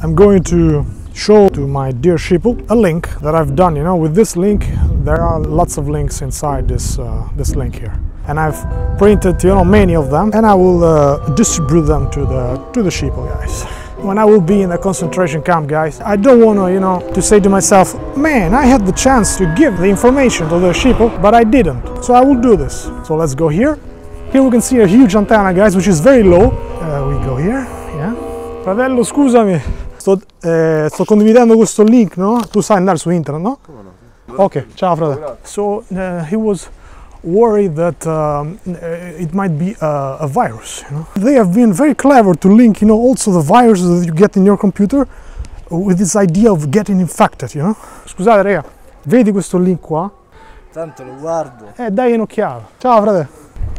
I'm going to show to my dear sheeple a link that I've done. You know, with this link, there are lots of links inside this uh, this link here, and I've printed you know many of them, and I will uh, distribute them to the to the sheeple guys. When I will be in a concentration camp, guys, I don't want to, you know, to say to myself, man, I had the chance to give the information to the sheeple, but I didn't. So I will do this. So let's go here. Here we can see a huge antenna, guys, which is very low. Uh, we go here, yeah. Fratello, scusami, sto, eh, sto condividendo questo link, no? Tu sai andare su internet, no? Ok, ciao fratello. So uh, he was worried that um, uh, it might be a, a virus. You know? They have been very clever to link, you know, also the viruses that you get in your computer with this idea of getting infected, you know? Scusate, raga, vedi questo link qua? Tanto lo guardo. Eh, dai un'occhiata. Ciao, frate.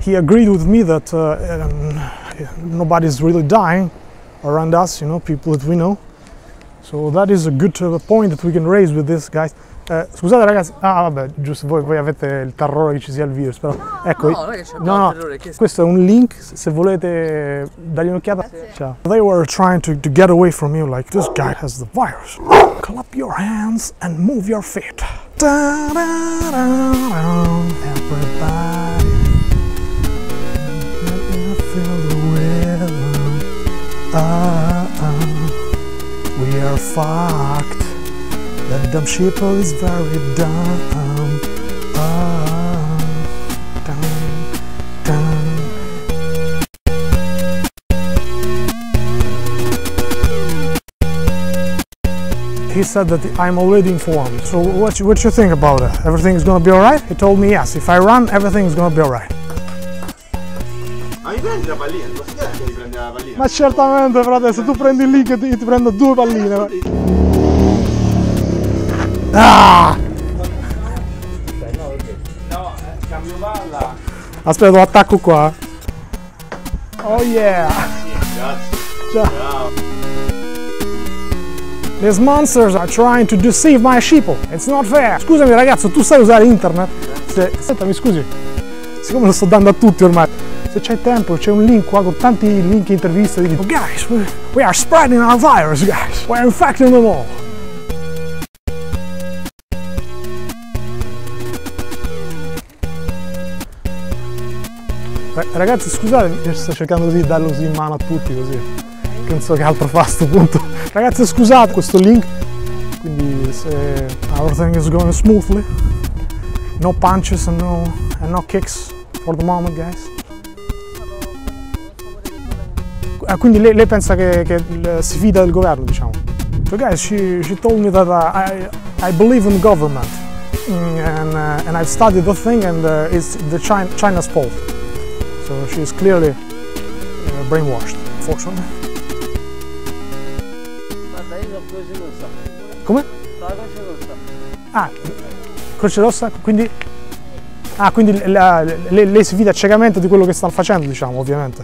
He agreed with me that uh, um, nobody's really dying around us, you know, people that we know. So that is a good uh, point that we can raise with this, guys. Eh, scusate ragazzi, ah vabbè, giusto, voi, voi avete il terrore che ci sia il virus, però ecco, no, non è che c'è no, no, terrore, che- questo è un link, se volete dargli un'occhiata. Ciao. They were trying to, to get away from you, like this guy has the virus. Clap your hands and move your feet. Da-da-da-da, Everybody, let feel the rhythm. Ah, ah. Are fucked. The dumb sheeple is very dumb. Dum, dum. He said that I'm already informed. So what you, what you think about it? Everything is gonna be alright? He told me yes. If I run, everything is gonna be alright. Ma mi prendi la pallina? Posso chiedere che mi prendi la pallina? Ma certamente, frate, se tu prendi il link ti, ti prendo due palline. Ah! No, eh, cambio palla. Aspetta, lo attacco qua. Oh yeah! Grazie. Ciao. Ciao. These monsters are trying to deceive my sheeple. It's not fair. Scusami ragazzo, tu sai usare internet? Se, aspetta, mi scusi. Siccome lo sto dando a tutti ormai. Se c'è tempo, c'è un link qua con tanti link interviste di guys, we, we are spreading our virus, guys. We're infecting them all. Ra- Ragazzi, scusate, sto cercando di darlo in mano a tutti così. Che che altro fa a sto punto. Ragazzi, scusate questo link. Quindi se everything is going smoothly. No punches and no, and no kicks for the moment, guys. Ah, quindi lei, lei pensa che, che si fida del governo, diciamo. So guys, she, she told me that uh, I, I believe in government. Mm, and, uh, and I've studied the thing and uh, it's the China, China's fault. So she's clearly uh, brainwashed, unfortunately. Guarda, io ho Croce Rossa. Come? La Croce Rossa. Ah, Croce Rossa, quindi... Ah, quindi lei, lei si fida ciecamente di quello che stanno facendo, diciamo, ovviamente.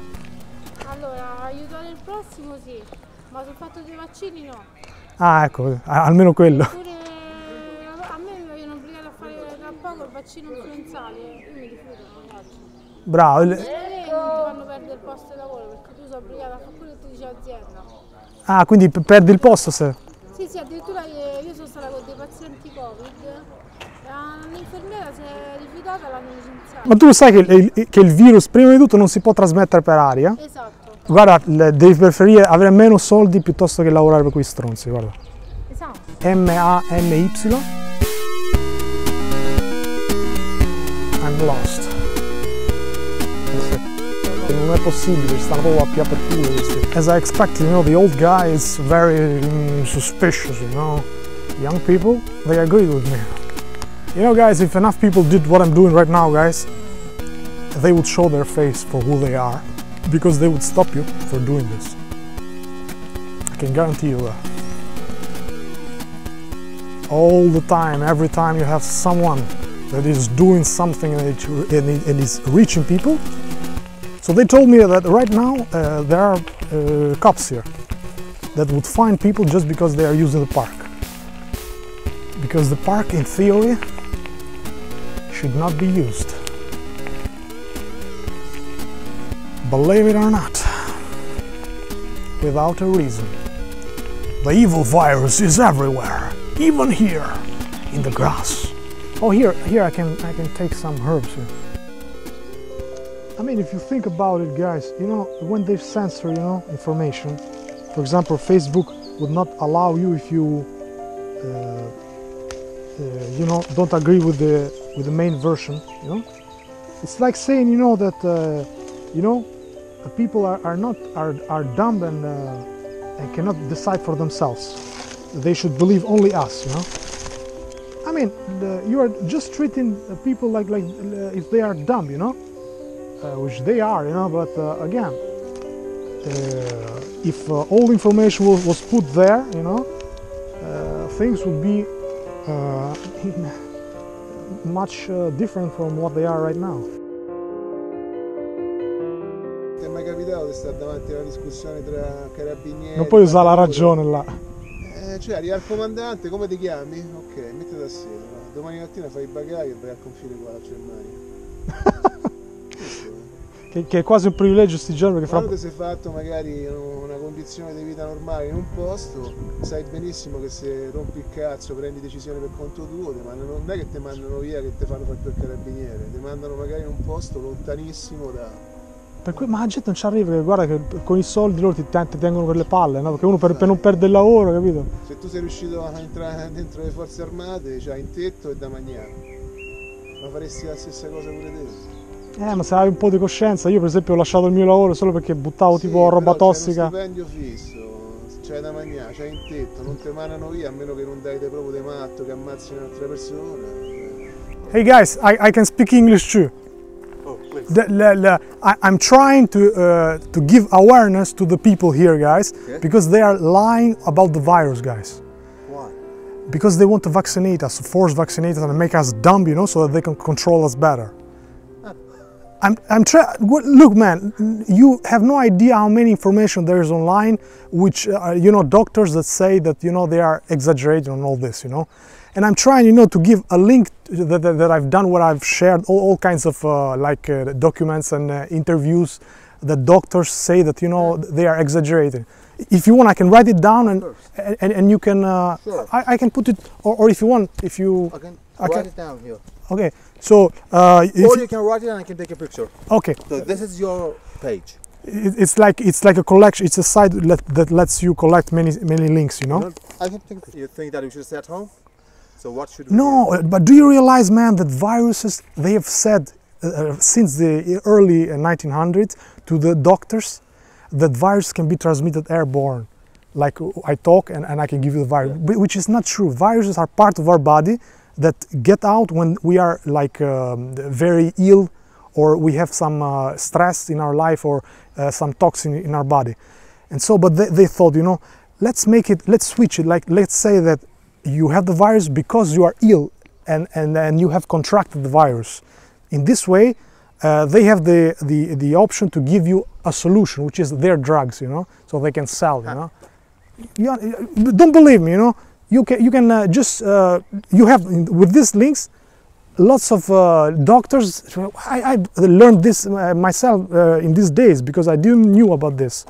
Allora, aiutare il prossimo sì, ma sul fatto dei vaccini no. Ah, ecco, almeno quello. Pure a me mi vogliono obbligare a fare tra poco il vaccino influenzale, io mi rifiuto, non faccio. Bravo. il- E non ti fanno perdere il posto di lavoro perché tu sei obbligata a fare quello che ti dice l'azienda. Ah, quindi perdi il posto se... Sì, sì, addirittura io sono stata con dei pazienti Covid, l'infermiera si è rifiutata l'hanno licenziata. Ma tu lo sai che il, che il virus, prima di tutto, non si può trasmettere per aria? Esatto, Guarda, devi preferire avere meno soldi piuttosto che lavorare per quei stronzi, guarda. esatto. M-A-N-Y. I'm lost. Non è possibile, ci stanno proprio a pia per culo questi. As I expected, you know, the old guy is very mm, suspicious, you know. Young people, they agreed with me. You know, guys, if enough people did what I'm doing right now, guys, they would show their face for who they are because they would stop you for doing this. I can guarantee you that all the time, every time you have someone that is doing something and, is reaching people. So they told me that right now uh, there are uh, cops here that would find people just because they are using the park. Because the park, in theory, should not be used. Believe it or not, without a reason. The evil virus is everywhere, even here, in the grass. Oh, here, here I can, I can take some herbs here. I mean, if you think about it, guys, you know, when they censor, you know, information, for example, Facebook would not allow you if you, uh, uh, you know, don't agree with the with the main version. You know, it's like saying, you know, that, uh, you know, people are, are not are, are dumb and uh, and cannot decide for themselves. They should believe only us. You know. I mean, the, you are just treating people like like uh, if they are dumb. You know uh, which they are, you know, but uh, again, uh, if uh, all information was, was put there, you know, things would be much different from what they are right now. Capitato di stare davanti a una discussione tra carabinieri? Non puoi usare la ragione là. Eh, cioè arriva il comandante, come ti chiami? Ok, mettiti a sedere. va. Domani mattina fai i bagagli e vai al confine con la Germania. Che, che è quasi un privilegio sti giorni perché fra... Quando ti sei fatto magari una condizione di vita normale in un posto, sai benissimo che se rompi il cazzo, prendi decisioni per conto tuo, mandano- non è che ti mandano via che ti fanno fare il carabiniere, ti mandano magari in un posto lontanissimo da... Per cui, ma la gente non ci arriva, perché guarda che con i soldi loro ti, ti tengono per le palle, no? Perché uno per, per non perdere il lavoro, capito? Se tu sei riuscito a entrare dentro le forze armate, c'hai in tetto e da mangiare. Ma faresti la stessa cosa pure te? Eh, ma se hai un po' di coscienza, io per esempio ho lasciato il mio lavoro solo perché buttavo Sì, tipo roba tossica. C'hai uno stipendio fisso, c'hai da mangiare, c'hai in tetto, non ti mandano via a meno che non dai te proprio di matto che ammazzi un'altra persona. Hey guys, I, I can speak English too. The, the, the, I, I'm trying to uh, to give awareness to the people here, guys, because they are lying about the virus, guys. Why? Because they want to vaccinate us, force vaccinate us, and make us dumb, you know, so that they can control us better. I'm, I'm trying. Look, man, you have no idea how many information there is online, which uh, you know, doctors that say that you know they are exaggerating on all this, you know. And I'm trying, you know, to give a link that, that, that I've done, what I've shared, all, all kinds of uh, like uh, documents and uh, interviews that doctors say that you know they are exaggerating. If you want, I can write it down and and, and you can. Uh, Sure. I, I can put it, or, or if you want, if you. I can Okay. write it down here. Okay. So. Uh, if or you- can write it and I can take a picture. okay. So this is your page. It's like it's like a collection. It's a site let, that lets you collect many many links. You know. No, I can think you think that we should stay at home? So what should we No, uh, but do you realize, man, that viruses they have said uh, uh, since the early uh, 1900s to the doctors that viruses can be transmitted airborne. Like uh, I talk and, and I can give you the virus, but- which is not true. Viruses are part of our body that get out when we are like um, very ill or we have some uh, stress in our life or uh, some toxin in our body. And so, but they, they thought, you know, let's make it, let's switch it. Like, let's say that you have the virus because you are ill and, and, and you have contracted the virus. In this way, uh, they have the, the, the option to give you a solution, which is their drugs, you know, so they can sell, you know. You, don't believe me, you know. You can, you can uh, just, uh, you have, with these links, lots of uh, doctors I, I learned this uh, myself uh, in these days because i didn't knew about this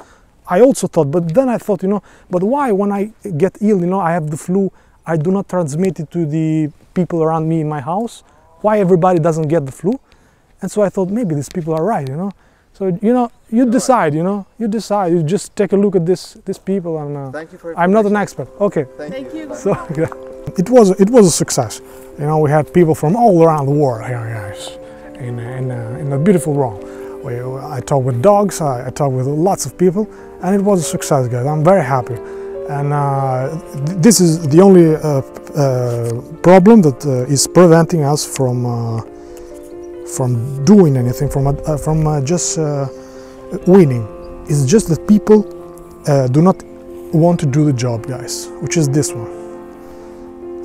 i also thought but then i thought you know but why when i get ill you know i have the flu i do not transmit it to the people around me in my house why everybody doesn't get the flu and so i thought maybe these people are right you know so you know you decide you know you decide you just take a look at this these people and uh, Thank you for i'm not an expert okay Thank, Thank you. you. so yeah. it was it was a success. You know, we had people from all around the world here, guys, in in, uh, in a beautiful room. We, I talked with dogs. I, I talked with lots of people, and it was a success, guys. I'm very happy. And uh, th- this is the only uh, uh, problem that uh, is preventing us from uh, from doing anything, from from just winning. It's just that people do not want to do the job, guys, which is this one.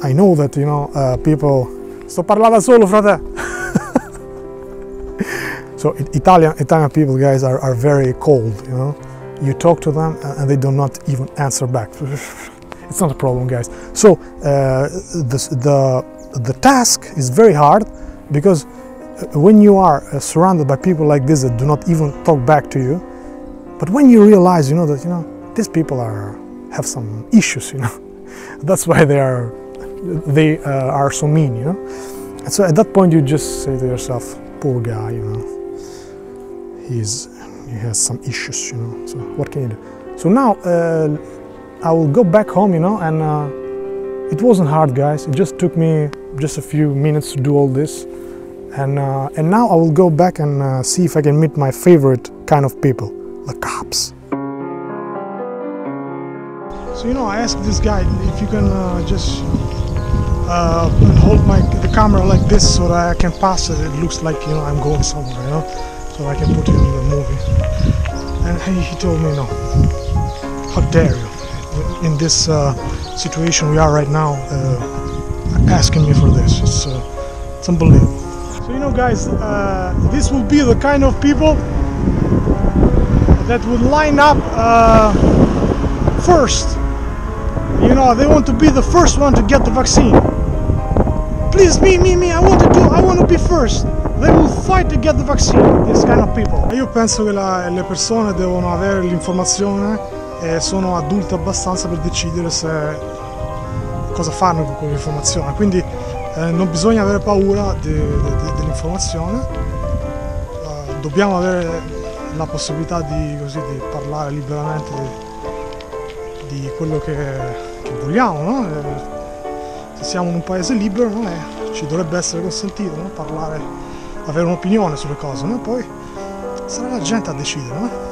I know that, you know, people... Sto parlando solo, frate! so Italian, Italian people, guys, are, are very cold, you know. You talk to them and they do not even answer back. it's not a problem, guys. So uh, the, the, the task is very hard because uh, when you are uh, surrounded by people like this that do not even talk back to you, but when you realize, you know, that, you know, these people are have some issues, you know. That's why they are they uh, are so mean, you know. And so at that point, you just say to yourself, "Poor guy, you know. He's he has some issues, you know. So what can you do?" So now uh, I will go back home, you know, and uh, it wasn't hard, guys. It just took me just a few minutes to do all this, and uh, and now I will go back and uh, see if I can meet my favorite kind of people, the cops. So you know, I asked this guy if you can uh, just uh, hold my the camera like this so that I can pass it. It looks like you know I'm going somewhere, you know, so I can put it in the movie. And he, he told me no. How dare you? In this uh, situation we are right now, uh, asking me for this. It's uh, it's unbelievable. So you know, guys, uh, this will be the kind of people that would line up uh, first. You know, they want to be the first one to get the vaccine. Please, me, me, me, I want to do, I want to be first. They will fight to get the vaccine, this kind of people. Io penso che la- le persone devono avere l'informazione e sono adulte abbastanza per decidere se cosa fanno con quell'informazione. Quindi eh, non bisogna avere paura di- di- dell'informazione, Eh, dobbiamo avere la possibilità di, così, di parlare liberamente di, di quello che, che vogliamo, no? Eh, se siamo in un paese libero no? E ci dovrebbe essere consentito no? parlare, avere un'opinione sulle cose, no? poi sarà la gente a decidere. No?